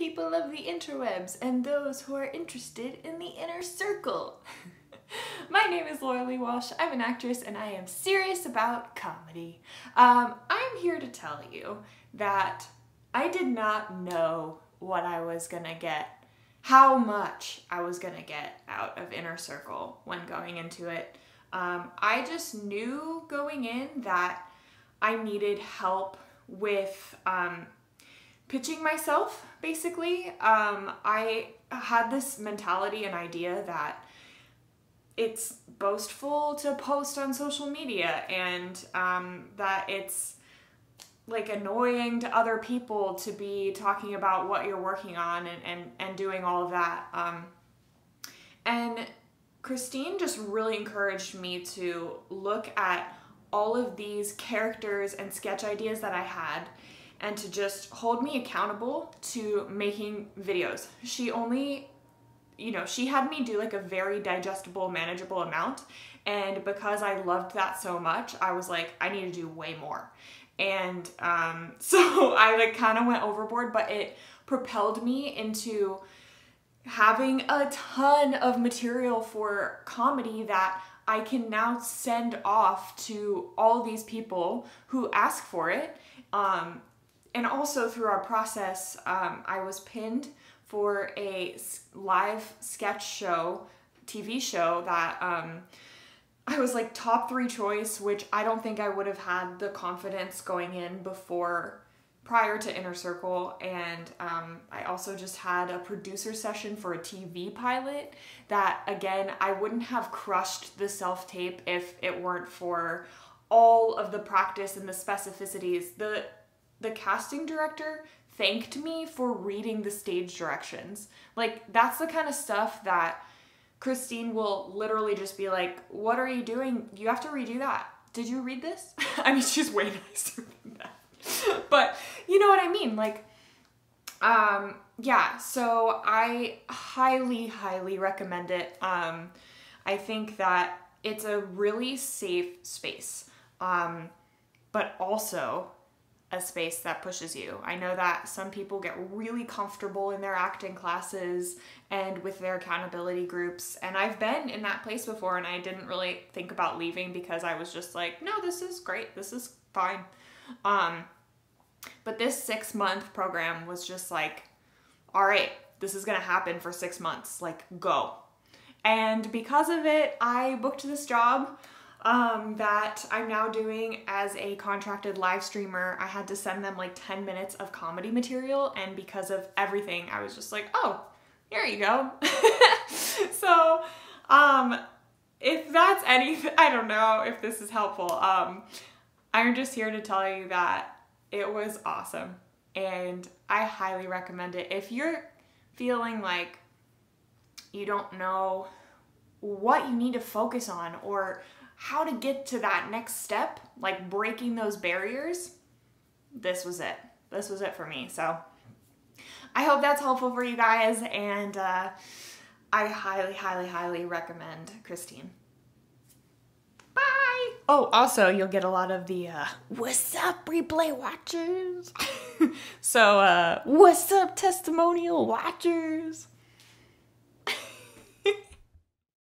people of the interwebs and those who are interested in the inner circle. My name is Laura Walsh. I'm an actress and I am serious about comedy. Um, I'm here to tell you that I did not know what I was gonna get, how much I was gonna get out of Inner Circle when going into it. Um, I just knew going in that I needed help with um, pitching myself, basically. Um, I had this mentality and idea that it's boastful to post on social media and um, that it's like annoying to other people to be talking about what you're working on and, and, and doing all of that. Um, and Christine just really encouraged me to look at all of these characters and sketch ideas that I had and to just hold me accountable to making videos. She only, you know, she had me do like a very digestible, manageable amount. And because I loved that so much, I was like, I need to do way more. And um, so I like kind of went overboard, but it propelled me into having a ton of material for comedy that I can now send off to all these people who ask for it. Um, and also through our process, um, I was pinned for a live sketch show, TV show that um, I was like top three choice, which I don't think I would have had the confidence going in before prior to Inner Circle, and um, I also just had a producer session for a TV pilot that, again, I wouldn't have crushed the self tape if it weren't for all of the practice and the specificities. The the casting director thanked me for reading the stage directions. Like that's the kind of stuff that Christine will literally just be like, "What are you doing? You have to redo that. Did you read this?" I mean, she's way nicer than that. but you know what I mean. Like, um, yeah, so I highly, highly recommend it. Um, I think that it's a really safe space, um, but also a space that pushes you. I know that some people get really comfortable in their acting classes and with their accountability groups, and I've been in that place before and I didn't really think about leaving because I was just like, no, this is great, this is fine. Um, but this six month program was just like, all right, this is gonna happen for six months, like go. And because of it, I booked this job um, that I'm now doing as a contracted live streamer. I had to send them like 10 minutes of comedy material, and because of everything, I was just like, oh, here you go. so, um, if that's anything, I don't know if this is helpful. Um, I'm just here to tell you that it was awesome and I highly recommend it. If you're feeling like you don't know what you need to focus on or how to get to that next step, like breaking those barriers, this was it. This was it for me. So I hope that's helpful for you guys, and uh, I highly, highly, highly recommend Christine. Bye! Oh, also, you'll get a lot of the uh, what's up, replay watchers? so, uh, what's up, testimonial watchers?